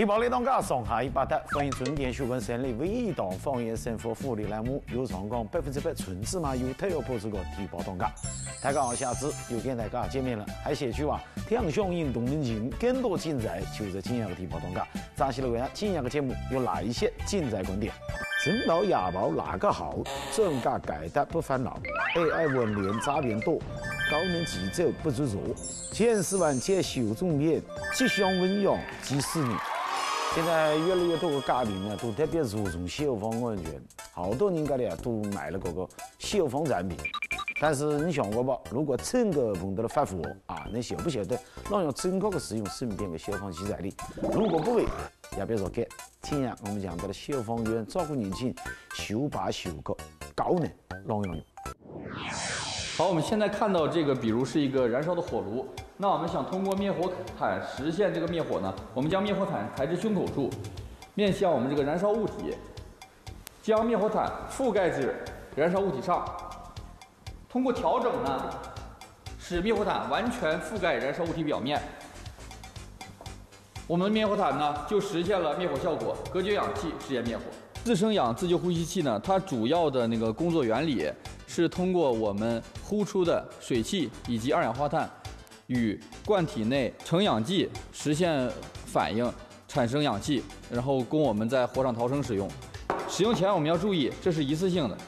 提报的当家，上下一百搭，欢迎重点收看省里唯一档方言生活福利栏目，由长江百分之百纯芝麻油特约播出的提报当家。大家好，下次又跟大家见面了。还写句话，听响应动人情，更多精彩就在今夜的提报当家。张西的问今夜的节目有哪一些精彩观点？晨报哑宝哪个好？专家解答不烦恼，AI 文联诈骗多，高能记者不足，千丝万件修中面，吉祥温养几十年。现在越来越多的家庭呢，都特别注重消防安全，好多人家里啊都买了这个消防产品。但是你想过不？如果真的碰到了发火啊，你晓不晓得啷样正确的使用身边的消防器材呢？如果不会，也别说干。今天我们讲到了消防员照顾年轻，修拔修个高能啷样用？好，我们现在看到这个，比如是一个燃烧的火炉。那我们想通过灭火毯实现这个灭火呢？我们将灭火毯抬至胸口处，面向我们这个燃烧物体，将灭火毯覆盖至燃烧物体上。通过调整呢，使灭火毯完全覆盖燃烧物体表面。我们的灭火毯呢，就实现了灭火效果，隔绝氧气实现灭火。自生氧自救呼吸器呢，它主要的那个工作原理是通过我们呼出的水汽以及二氧化碳。与罐体内成氧剂实现反应，产生氧气，然后供我们在火场逃生使用。使用前我们要注意，这是一次性的。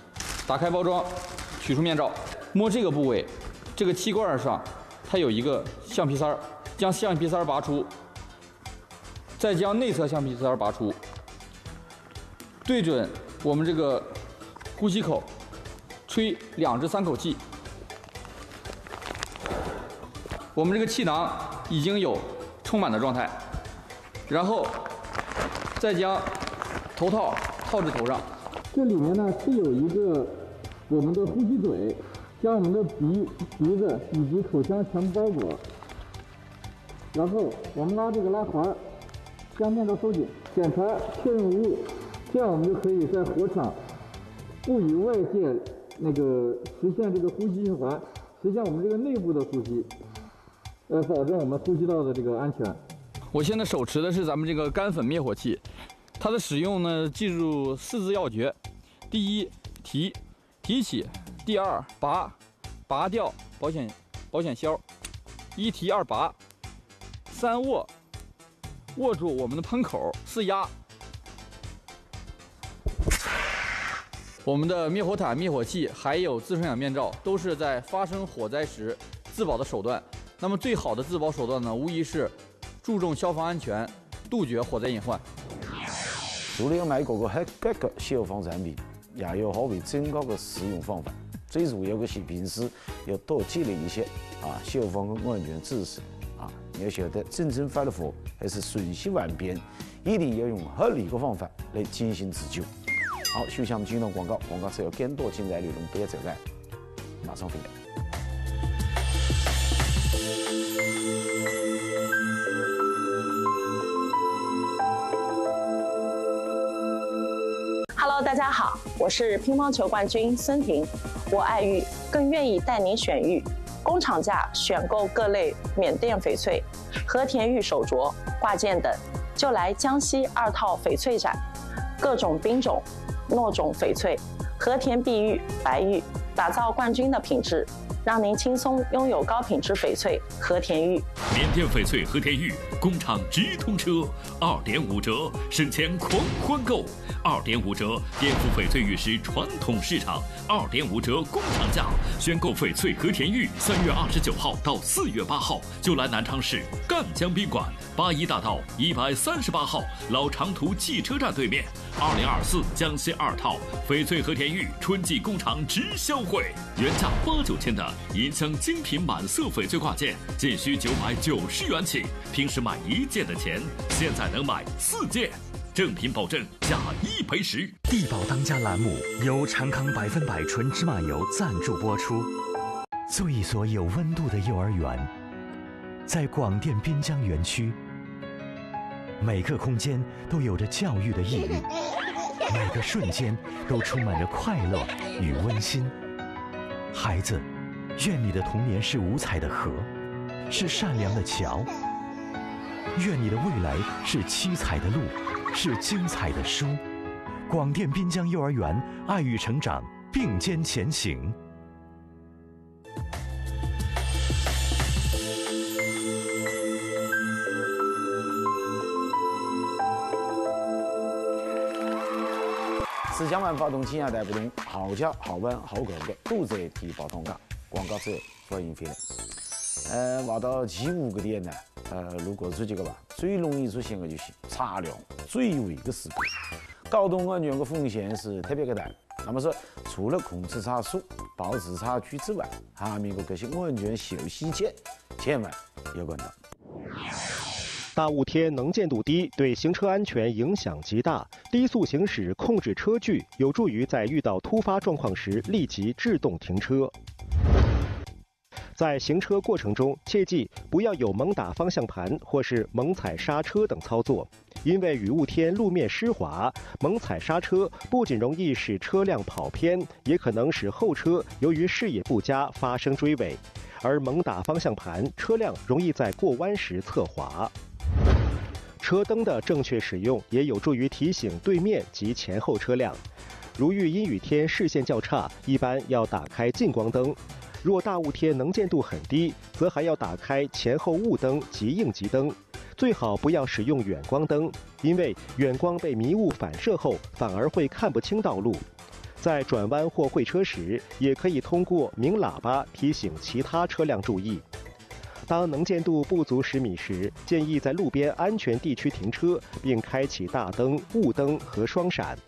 打开包装，取出面罩，摸这个部位，这个气罐上它有一个橡皮塞儿，将橡皮塞儿拔出，再将内侧橡皮塞儿拔出，对准我们这个呼吸口，吹两至三口气。我们这个气囊已经有充满的状态，然后再将头套套至头上。这里面呢是有一个我们的呼吸嘴，将我们的鼻鼻子以及口腔全部包裹。然后我们拉这个拉环，将面罩收紧，检查确认无误，这样我们就可以在火场不与外界那个实现这个呼吸循环，实现我们这个内部的呼吸。呃，保证我们呼吸道的这个安全。我现在手持的是咱们这个干粉灭火器，它的使用呢，记住四字要诀：第一，提，提起；第二，拔，拔掉保险保险销；一提二拔；三握，握住我们的喷口；四压。我们的灭火毯、灭火器还有自生氧面罩，都是在发生火灾时自保的手段。那么最好的自保手段呢，无疑是注重消防安全，杜绝火灾隐患。除了要买各个合格的消防产品，也要学会正确的使用方法。最主要的是平时要多积累一些啊消防的安全知识啊。你要晓得真正发了火还是瞬息万变，一定要用合理的方法来进行自救。好，休息我们进入广告，广告之后更多精彩内容不要走开，马上回来。Hello，大家好，我是乒乓球冠军孙婷。我爱玉，更愿意带您选玉。工厂价选购各类缅甸翡翠、和田玉手镯、挂件等，就来江西二套翡翠展。各种冰种、糯种翡翠、和田碧玉、白玉，打造冠军的品质。让您轻松拥有高品质翡翠和田玉。缅甸翡翠和田玉工厂直通车，二点五折，省钱狂欢购，二点五折颠覆翡翠玉石传统市场，二点五折工厂价，选购翡翠和田玉，三月二十九号到四月八号就来南昌市赣江宾馆八一大道一百三十八号老长途汽车站对面。二零二四江西二套翡翠和田玉春季工厂直销会，原价八九千的。银镶精品满色翡翠挂件，仅需九百九十元起。平时买一件的钱，现在能买四件，正品保证，假一赔十。地宝当家栏目由长康百分百纯芝麻油赞助播出。做一所有温度的幼儿园，在广电滨江园区，每个空间都有着教育的意义，每个瞬间都充满着快乐与温馨。孩子。愿你的童年是五彩的河，是善良的桥。愿你的未来是七彩的路，是精彩的书。广电滨江幼儿园，爱与成长并肩前行。四江湾发动气压带不动，好家好温好口的都在提报通价。广告之后欢迎回来。呃，话到前五个点呢，呃，如果是这个吧，最容易出现的就是车辆追尾的事故，交通安全的风险是特别的大。那么说，除了控制差速、保持差距之外，下面的这些安全小细节，千万要关注。大雾天能见度低，对行车安全影响极大。低速行驶，控制车距，有助于在遇到突发状况时立即制动停车。在行车过程中，切记不要有猛打方向盘或是猛踩刹车等操作，因为雨雾天路面湿滑，猛踩刹车不仅容易使车辆跑偏，也可能使后车由于视野不佳发生追尾。而猛打方向盘，车辆容易在过弯时侧滑。车灯的正确使用也有助于提醒对面及前后车辆。如遇阴雨天视线较差，一般要打开近光灯；若大雾天能见度很低，则还要打开前后雾灯及应急灯。最好不要使用远光灯，因为远光被迷雾反射后，反而会看不清道路。在转弯或会车时，也可以通过鸣喇叭提醒其他车辆注意。当能见度不足十米时，建议在路边安全地区停车，并开启大灯、雾灯和双闪。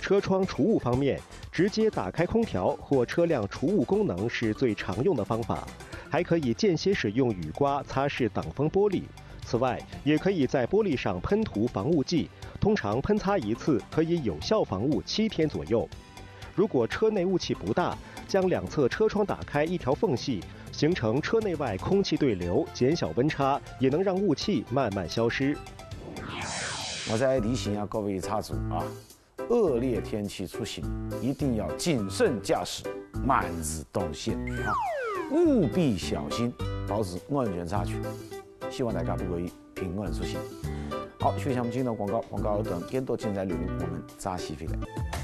车窗除雾方面，直接打开空调或车辆除雾功能是最常用的方法，还可以间歇使用雨刮擦拭挡风玻璃。此外，也可以在玻璃上喷涂防雾剂，通常喷擦一次可以有效防雾七天左右。如果车内雾气不大，将两侧车窗打开一条缝隙。形成车内外空气对流，减小温差，也能让雾气慢慢消失。我再提醒一下各位车主啊，恶劣天气出行一定要谨慎驾驶，慢自动线啊，务必小心，保持安全差距。希望大家不可以平安出行。好，休息我们今天的广告，广告等更多精彩内容，我们扎西回来。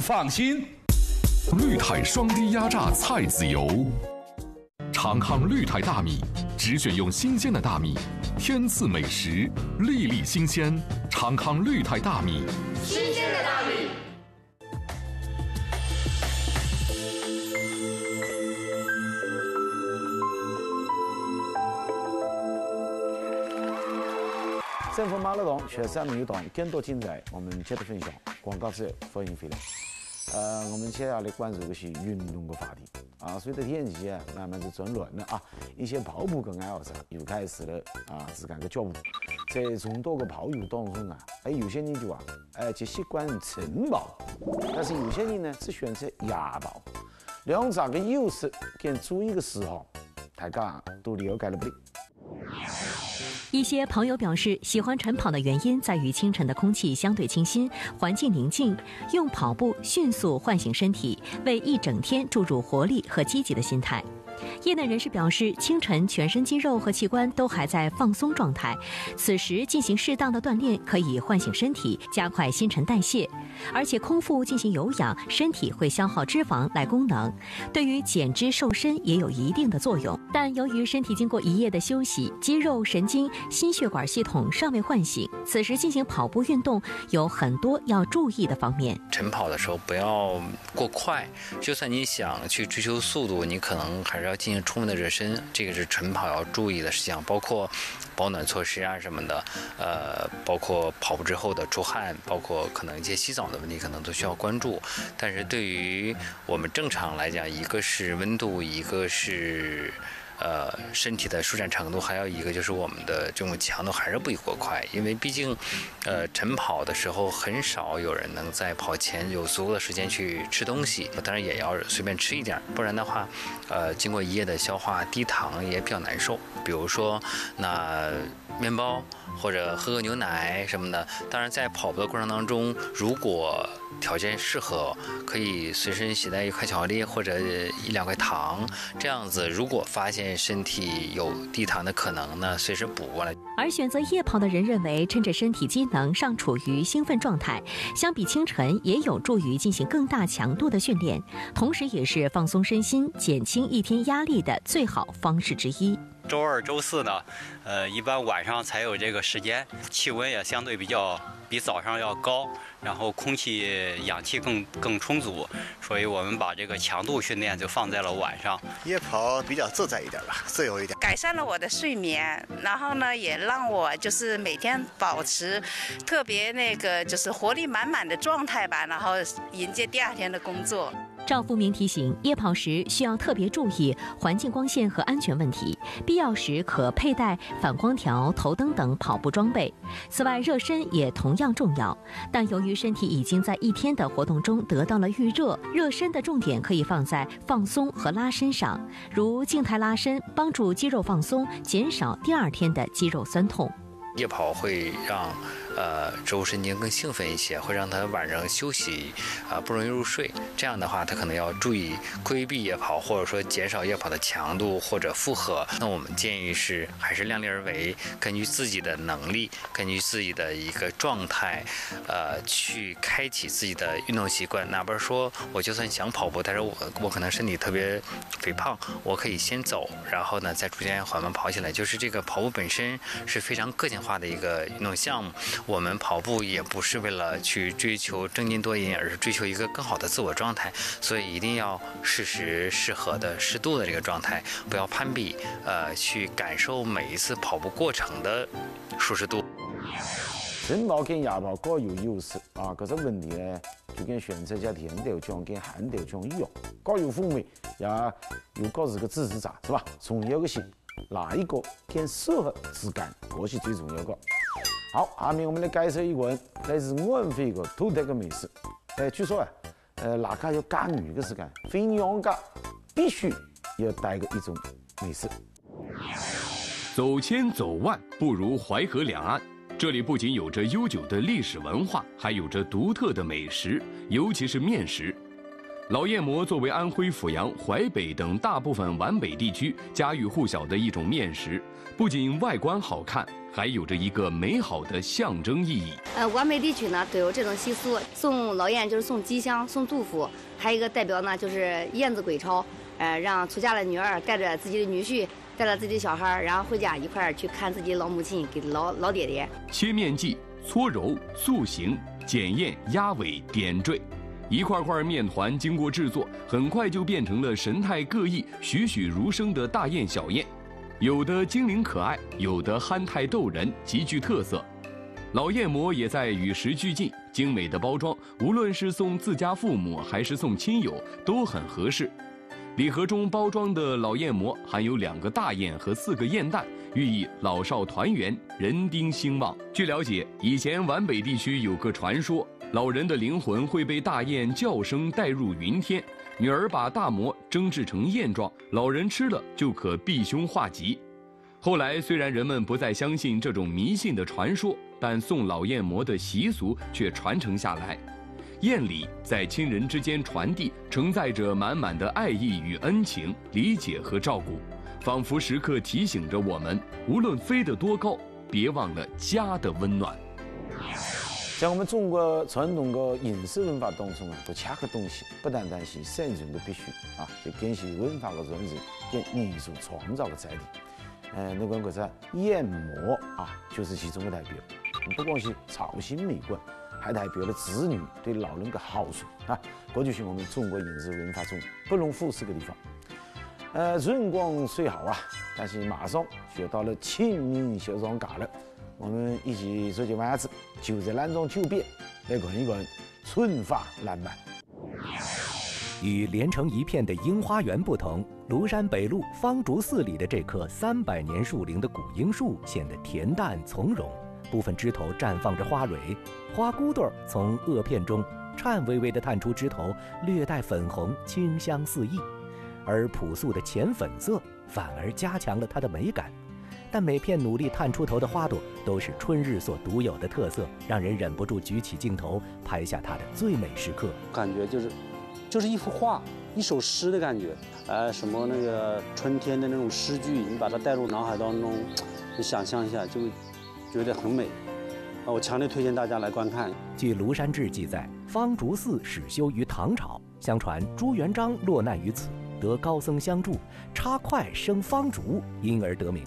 放心，绿泰双低压榨菜籽油，长康绿泰大米，只选用新鲜的大米，天赐美食，粒粒新鲜。长康绿泰大米，新鲜的大米。政府马拉松全山没有档，更多精彩，我们接着分享。广告之后，欢迎回来。呃，我们接下来关注的是运动的话题啊。随着天气啊慢慢的转暖了啊，一些跑步的爱好者又开始了啊自己的脚步。在众多的跑友当中啊，哎，有些人就啊，哎，就习惯晨跑，但是有些人呢只选择夜跑。两者的优势跟注意的事项，大家都了解了不？一些朋友表示，喜欢晨跑的原因在于清晨的空气相对清新，环境宁静，用跑步迅速唤醒身体，为一整天注入活力和积极的心态。业内人士表示，清晨全身肌肉和器官都还在放松状态，此时进行适当的锻炼可以唤醒身体，加快新陈代谢。而且空腹进行有氧，身体会消耗脂肪来功能，对于减脂瘦身也有一定的作用。但由于身体经过一夜的休息，肌肉、神经、心血管系统尚未唤醒，此时进行跑步运动有很多要注意的方面。晨跑的时候不要过快，就算你想去追求速度，你可能还是。要进行充分的热身，这个是晨跑要注意的事项，包括保暖措施啊什么的，呃，包括跑步之后的出汗，包括可能一些洗澡的问题，可能都需要关注。但是对于我们正常来讲，一个是温度，一个是。呃，身体的舒展程度，还有一个就是我们的这种强度还是不宜过快，因为毕竟，呃，晨跑的时候很少有人能在跑前有足够的时间去吃东西，当然也要随便吃一点，不然的话，呃，经过一夜的消化，低糖也比较难受。比如说，那面包或者喝个牛奶什么的。当然，在跑步的过程当中，如果条件适合，可以随身携带一块巧克力或者一两块糖，这样子，如果发现身体有低糖的可能呢，随时补过来。而选择夜跑的人认为，趁着身体机能尚处于兴奋状态，相比清晨也有助于进行更大强度的训练，同时也是放松身心、减轻一天压力的最好方式之一。周二、周四呢，呃，一般晚上才有这个时间，气温也相对比较比早上要高，然后空气氧气更更充足，所以我们把这个强度训练就放在了晚上。夜跑比较自在一点吧，自由一点，改善了我的睡眠，然后呢，也让我就是每天保持特别那个就是活力满满的状态吧，然后迎接第二天的工作。赵富明提醒，夜跑时需要特别注意环境光线和安全问题，必要时可佩戴反光条、头灯等跑步装备。此外，热身也同样重要。但由于身体已经在一天的活动中得到了预热，热身的重点可以放在放松和拉伸上，如静态拉伸，帮助肌肉放松，减少第二天的肌肉酸痛。夜跑会让。呃，植物神经更兴奋一些，会让他晚上休息啊不容易入睡。这样的话，他可能要注意规避夜跑，或者说减少夜跑的强度或者负荷。那我们建议是还是量力而为，根据自己的能力，根据自己的一个状态，呃，去开启自己的运动习惯。哪怕说我就算想跑步，但是我我可能身体特别肥胖，我可以先走，然后呢再逐渐缓慢跑起来。就是这个跑步本身是非常个性化的一个运动项目。我们跑步也不是为了去追求争金夺银，而是追求一个更好的自我状态，所以一定要适时、适合的、适度的这个状态，不要攀比，呃，去感受每一次跑步过程的舒适度。人跑跟夜跑各有优势啊，可是问题呢，就跟选择家甜豆浆跟咸豆浆一样，各有风味，也有各自的支持者，是吧？重要的是哪一个更适合自己，这是最重要的。好，下面我们来介绍一款来自安徽的独特的美食。哎，据说啊，呃，哪家要嫁女的时间，回娘家必须要带个一种美食。走千走万不如淮河两岸，这里不仅有着悠久的历史文化，还有着独特的美食，尤其是面食。老燕馍作为安徽阜阳、淮北等大部分皖北地区家喻户晓的一种面食，不仅外观好看。还有着一个美好的象征意义。呃，皖北地区呢都有这种习俗，送老燕就是送吉祥、送祝福。还有一个代表呢，就是燕子归巢，呃，让出嫁的女儿带着自己的女婿，带着自己的小孩，然后回家一块儿去看自己老母亲，给老老爹爹。切面剂、搓揉、塑形、检验、压尾、点缀，一块块面团经过制作，很快就变成了神态各异、栩栩如生的大雁、小雁。有的精灵可爱，有的憨态逗人，极具特色。老燕馍也在与时俱进，精美的包装，无论是送自家父母还是送亲友，都很合适。礼盒中包装的老燕馍含有两个大雁和四个燕蛋，寓意老少团圆，人丁兴旺。据了解，以前皖北地区有个传说，老人的灵魂会被大雁叫声带入云天。女儿把大馍蒸制成燕状，老人吃了就可避凶化吉。后来虽然人们不再相信这种迷信的传说，但送老燕馍的习俗却传承下来。燕礼在亲人之间传递，承载着满满的爱意与恩情、理解和照顾，仿佛时刻提醒着我们：无论飞得多高，别忘了家的温暖。在我们中国传统的饮食文化当中啊，不吃个东西不单单是生存的必须啊，就更是文化的传承跟艺术创造的载体。呃，那个个燕馍啊，就是其中的代表。不光是造型美观，还代表了子女对老人的孝顺啊。这就是我们中国饮食文化中不容忽视的地方。呃，春光虽好啊，但是马上就到了清明小长假了。我们一起走进丸子，就在兰庄酒边来看一看春花烂漫。与连成一片的樱花园不同，庐山北路方竹寺里的这棵三百年树龄的古樱树显得恬淡从容，部分枝头绽放着花蕊，花骨朵儿从萼片中颤巍巍地探出枝头，略带粉红，清香四溢。而朴素的浅粉色反而加强了它的美感，但每片努力探出头的花朵都是春日所独有的特色，让人忍不住举起镜头拍下它的最美时刻。感觉就是，就是一幅画，一首诗的感觉。哎，什么那个春天的那种诗句，你把它带入脑海当中，你想象一下，就觉得很美。啊，我强烈推荐大家来观看。据《庐山志》记载，方竹寺始修于唐朝，相传朱元璋落难于此。得高僧相助，插筷生方竹，因而得名。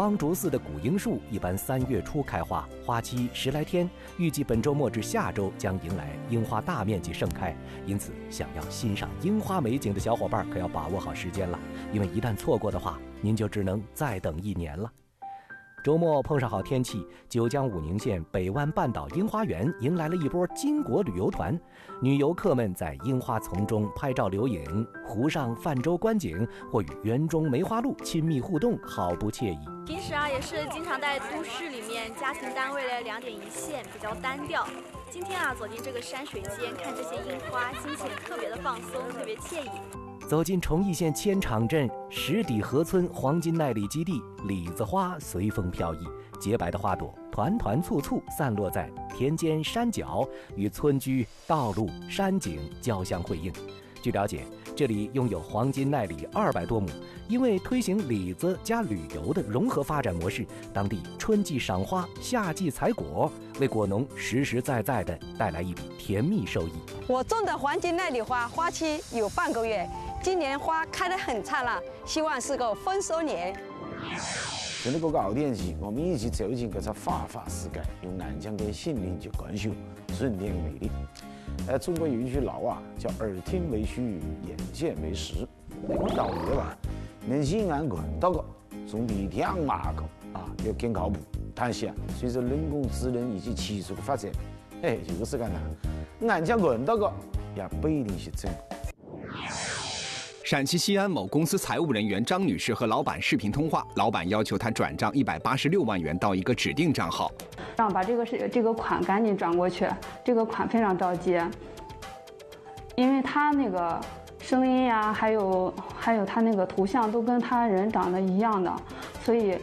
方竹寺的古樱树一般三月初开花，花期十来天，预计本周末至下周将迎来樱花大面积盛开。因此，想要欣赏樱花美景的小伙伴可要把握好时间了，因为一旦错过的话，您就只能再等一年了。周末碰上好天气，九江武宁县北湾半岛樱花园迎来了一波金国旅游团。女游客们在樱花丛中拍照留影，湖上泛舟观景，或与园中梅花鹿亲密互动，好不惬意。平时啊，也是经常在都市里面家庭单位的两点一线，比较单调。今天啊，走进这个山水间，看这些樱花，心情特别的放松，特别惬意。走进崇义县千场镇石底河村黄金耐李基地，李子花随风飘逸，洁白的花朵团团簇簇散落在田间山脚，与村居、道路、山景交相辉映。据了解，这里拥有黄金耐李二百多亩，因为推行李子加旅游的融合发展模式，当地春季赏花，夏季采果，为果农实实在在地带来一笔甜蜜收益。我种的黄金耐李花花期有半个月。今年花开得很灿烂，希望是个丰收年。趁着这个好天气，我们一起走进这个花花世界，用眼睛跟心灵去感受春天的美丽。呃，中国有一句老话叫“耳听为虚，眼见为实”，那个道理吧，能亲眼看到的，总比听骂的啊要更靠谱。但是啊，随着人工智能以及技术的发展，哎，就是讲呢，眼睛看到的也不一定是真。陕西西安某公司财务人员张女士和老板视频通话，老板要求她转账一百八十六万元到一个指定账号，让把这个是这个款赶紧转过去，这个款非常着急，因为他那个声音呀，还有还有他那个图像都跟他人长得一样的，所以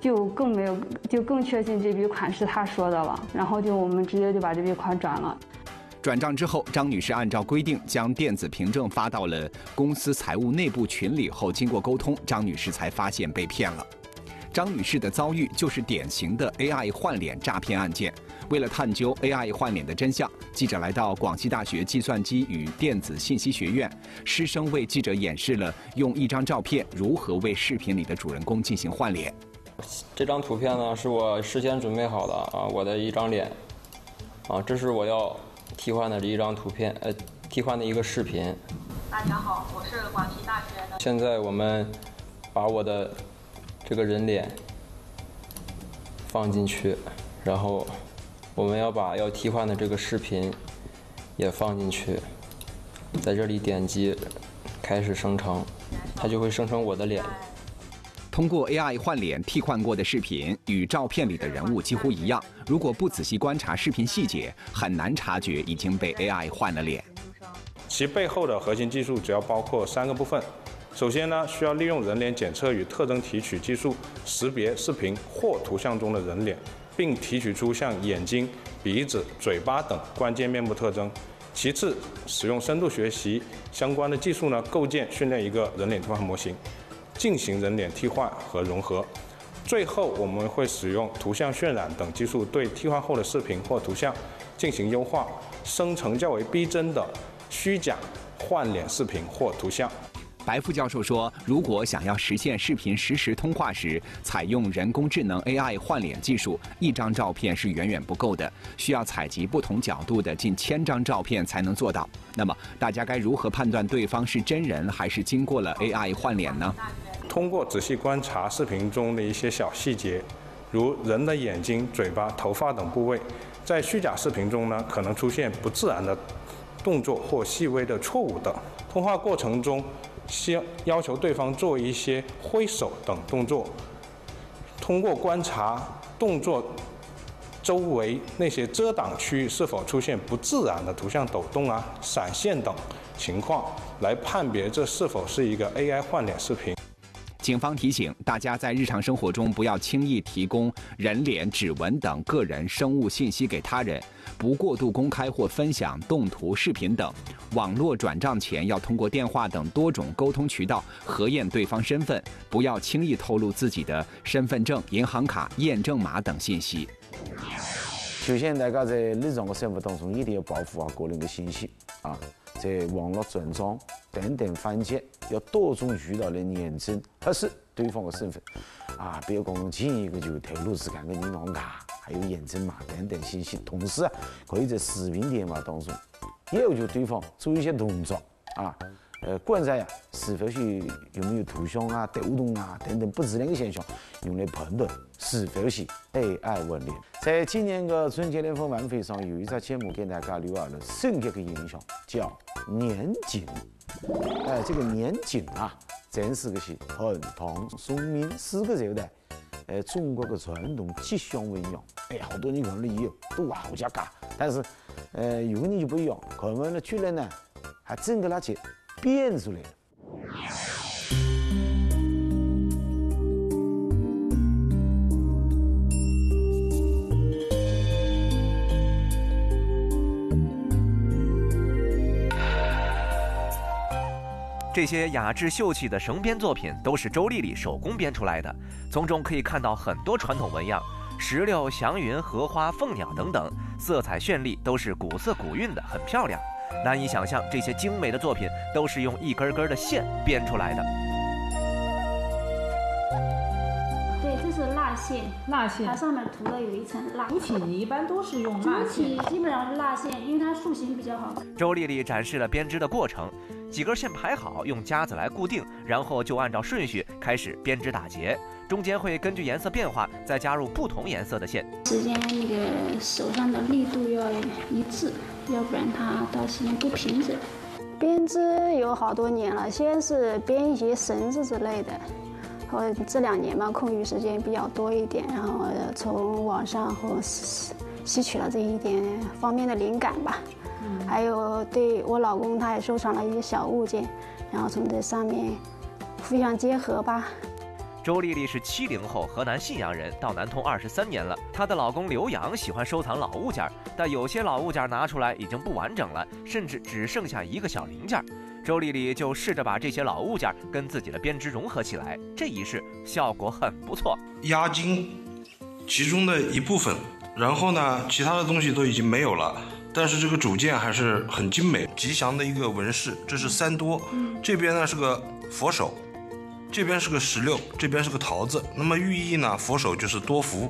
就更没有就更确信这笔款是他说的了，然后就我们直接就把这笔款转了。转账之后，张女士按照规定将电子凭证发到了公司财务内部群里后，经过沟通，张女士才发现被骗了。张女士的遭遇就是典型的 AI 换脸诈骗案件。为了探究 AI 换脸的真相，记者来到广西大学计算机与电子信息学院，师生为记者演示了用一张照片如何为视频里的主人公进行换脸。这张图片呢，是我事先准备好的啊，我的一张脸啊，这是我要。替换的一张图片，呃，替换的一个视频。大家好，我是广西大学的。现在我们把我的这个人脸放进去，然后我们要把要替换的这个视频也放进去，在这里点击开始生成，它就会生成我的脸。通过 AI 换脸替换过的视频与照片里的人物几乎一样，如果不仔细观察视频细节，很难察觉已经被 AI 换了脸。其背后的核心技术主要包括三个部分。首先呢，需要利用人脸检测与特征提取技术识别视频或图像中的人脸，并提取出像眼睛、鼻子、嘴巴等关键面部特征。其次，使用深度学习相关的技术呢，构建训练一个人脸替换模型。进行人脸替换和融合，最后我们会使用图像渲染等技术对替换后的视频或图像进行优化，生成较为逼真的虚假换脸视频或图像。白副教授说，如果想要实现视频实时通话时采用人工智能 AI 换脸技术，一张照片是远远不够的，需要采集不同角度的近千张照片才能做到。那么，大家该如何判断对方是真人还是经过了 AI 换脸呢？通过仔细观察视频中的一些小细节，如人的眼睛、嘴巴、头发等部位，在虚假视频中呢，可能出现不自然的动作或细微的错误等。通话过程中，先要求对方做一些挥手等动作，通过观察动作周围那些遮挡区域是否出现不自然的图像抖动啊、闪现等情况，来判别这是否是一个 AI 换脸视频。警方提醒大家，在日常生活中不要轻易提供人脸、指纹等个人生物信息给他人，不过度公开或分享动图、视频等。网络转账前要通过电话等多种沟通渠道核验对方身份，不要轻易透露自己的身份证、银行卡验证。码等信息。首先，大家在日常的生活当中一定要保护好个人的信息啊，在网络转账等等环节要多种渠道来验证核实对方的身份啊，不要讲轻易的就透露自己的银行卡还有验证码等等信息。同时啊，可以在视频电话当中要求对方做一些动作啊。呃，观察呀，是否是有没有图像啊、抖动啊等等不自然的现象，用来判断是否是 AI 换脸。在今年的春节联欢晚会上，有一个节目给大家留下了深刻的印象，叫年景。哎，这个年景啊，展示的是汉、唐、宋、明四个朝代，呃，中国的传统吉祥纹样。哎，好多人看了以后都哇好加嘎，但是，呃，有的人就不一样，看完了居然呢，还真给他去。变出来。这些雅致秀气的绳编作品都是周丽丽手工编出来的，从中可以看到很多传统纹样，石榴、祥云、荷花、凤鸟等等，色彩绚丽，都是古色古韵的，很漂亮。难以想象，这些精美的作品都是用一根根的线编出来的。对，这是蜡线，蜡线，它上面涂的有一层蜡。主体一般都是用蜡线。主体基本上是蜡线，因为它塑形比较好。周丽丽展示了编织的过程，几根线排好，用夹子来固定，然后就按照顺序开始编织打结。中间会根据颜色变化，再加入不同颜色的线。时间那个手上的力度要一致，要不然它到时间不平整。编织有好多年了，先是编一些绳子之类的，后这两年嘛，空余时间比较多一点，然后从网上和吸取了这一点方面的灵感吧。还有对我老公，他也收藏了一些小物件，然后从这上面互相结合吧。周丽丽是七零后，河南信阳人，到南通二十三年了。她的老公刘洋喜欢收藏老物件，但有些老物件拿出来已经不完整了，甚至只剩下一个小零件。周丽丽就试着把这些老物件跟自己的编织融合起来，这一试效果很不错。压金其中的一部分，然后呢，其他的东西都已经没有了，但是这个主件还是很精美，吉祥的一个纹饰。这是三多，这边呢是个佛手。这边是个石榴，这边是个桃子。那么寓意呢？佛手就是多福，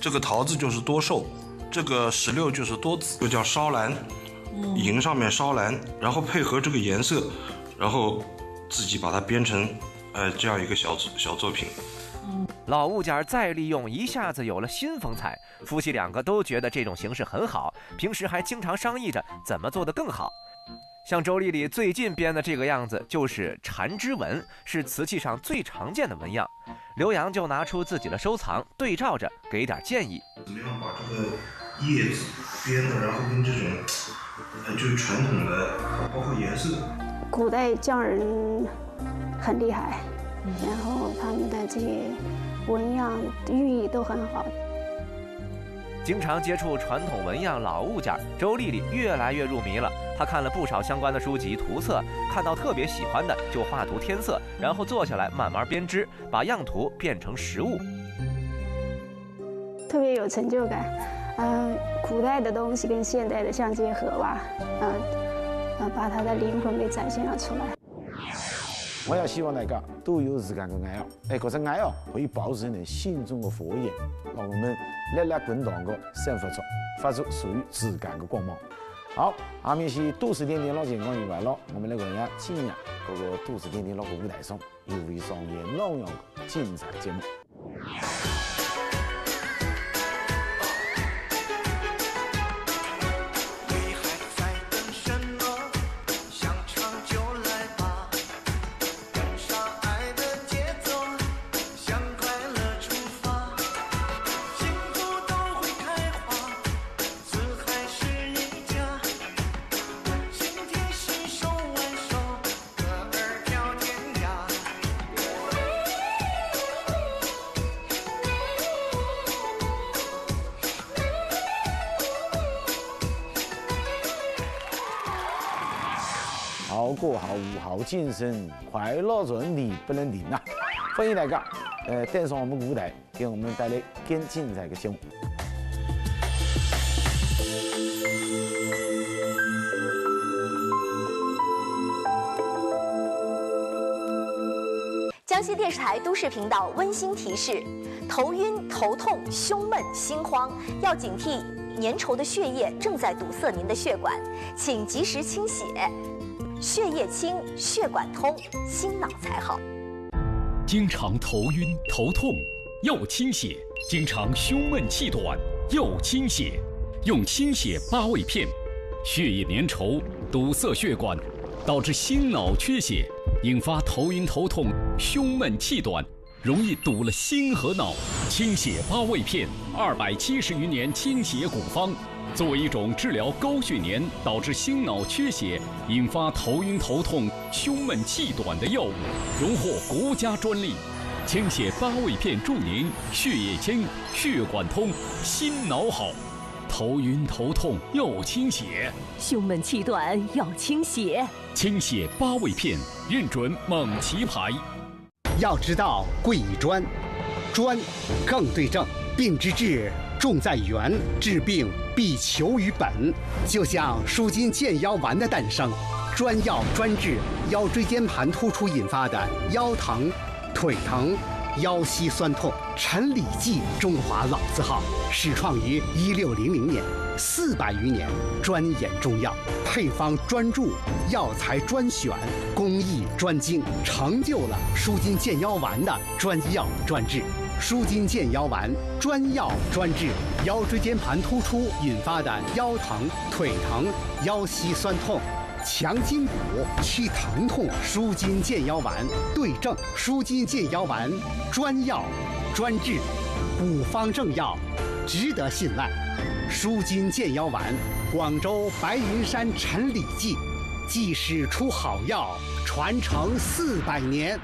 这个桃子就是多寿，这个石榴就是多子，又叫烧蓝，银上面烧蓝，然后配合这个颜色，然后自己把它编成，呃，这样一个小小作品。老物件再利用，一下子有了新风采。夫妻两个都觉得这种形式很好，平时还经常商议着怎么做得更好。像周丽丽最近编的这个样子，就是缠枝纹，是瓷器上最常见的纹样。刘洋就拿出自己的收藏，对照着给点建议。怎么样把这个叶子编的，然后跟这种，呃，就是传统的，包括颜色。古代匠人很厉害，然后他们的这些纹样寓意都很好。经常接触传统纹样老物件，周丽丽越来越入迷了。她看了不少相关的书籍图册，看到特别喜欢的就画图添色，然后坐下来慢慢编织，把样图变成实物，特别有成就感。嗯，古代的东西跟现代的相结合吧，嗯，把它的灵魂给展现了出来。我也希望大家都有自己的爱好，哎，搿只爱好可以保持你心中的火焰，让我们热辣滚烫的散发出，发出属于自家的光芒。好，下面是都市天天老情况以外咯，我们来看一下今日各个都市天天老个舞台上又会上演哪样的精彩节目。过好五好精神，快乐传递不能停呐！欢迎大家，呃，登上我们舞台，给我们带来更精彩的节目。江西电视台都市频道温馨提示：头晕、头痛、胸闷、心慌，要警惕粘稠的血液正在堵塞您的血管，请及时清血。血液清，血管通，心脑才好。经常头晕头痛，要清血；经常胸闷气短，要清血。用清血八味片，血液粘稠，堵塞血管，导致心脑缺血，引发头晕头痛、胸闷气短，容易堵了心和脑。清血八味片，二百七十余年清血古方。作为一种治疗高血粘导致心脑缺血、引发头晕头痛、胸闷气短的药物，荣获国家专利。清血八味片助您血液清、血管通、心脑好。头晕头痛要清血，胸闷气短要清血。清血八味片认准蒙奇牌。要知道贵以专，专更对症。病之治重在源，治病必求于本。就像舒筋健腰丸的诞生，专药专治腰椎间盘突出引发的腰疼、腿疼、腰膝酸痛。陈李济中华老字号，始创于一六零零年，四百余年专研中药，配方专注，药材专选，工艺专精，成就了舒筋健腰丸的专药专治。舒筋健腰丸专药专治腰椎间盘突出引发的腰疼、腿疼、腰膝酸痛，强筋骨、去疼痛。舒筋健腰丸对症，舒筋健腰丸专药专治，古方正药，值得信赖。舒筋健腰丸，广州白云山陈李济，济世出好药，传承四百年。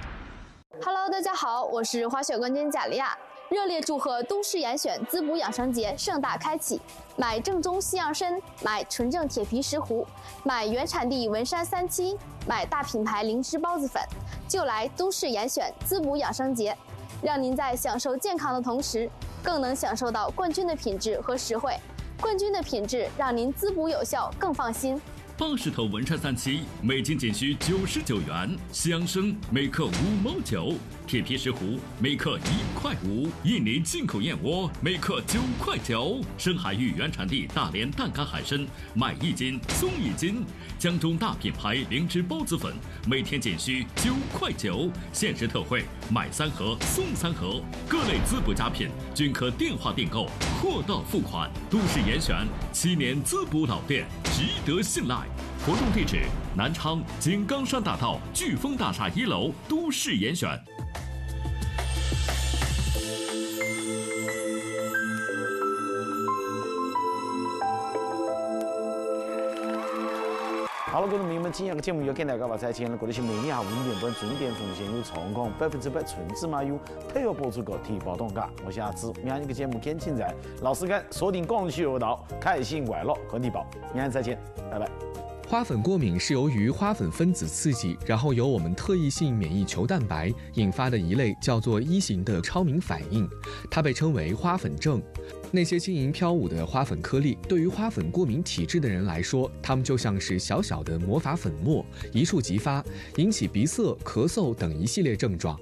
Hello，大家好，我是滑雪冠军贾利亚，热烈祝贺都市严选滋补养生节盛大开启！买正宗西洋参，买纯正铁皮石斛，买原产地文山三七，买大品牌灵芝孢子粉，就来都市严选滋补养生节，让您在享受健康的同时，更能享受到冠军的品质和实惠。冠军的品质让您滋补有效，更放心。八十头文山三七，每斤仅需九十九元；西洋参每克五毛九，铁皮石斛每克一块五，印尼进口燕窝每克九块九。深海域原产地大连淡干海参，买一斤送一斤。江中大品牌灵芝孢子粉，每天仅需九块九，限时特惠，买三盒送三盒。各类滋补佳品均可电话订购，货到付款。都市严选七年滋补老店，值得信赖。活动地址：南昌井冈山大道飓风大厦一楼，都市严选。今天的节目要跟大家把再见了。过嚟是每年下午五点半准点奉献有长江百分之百纯芝麻油配合播出个提报档价。我下次明天的节目更精彩，老师干锁定广西有道，开心快乐和提宝。明天再见，拜拜。花粉过敏是由于花粉分子刺激，然后由我们特异性免疫球蛋白引发的一类叫做一型的超敏反应，它被称为花粉症。那些轻盈飘舞的花粉颗粒，对于花粉过敏体质的人来说，它们就像是小小的魔法粉末，一触即发，引起鼻塞、咳嗽等一系列症状。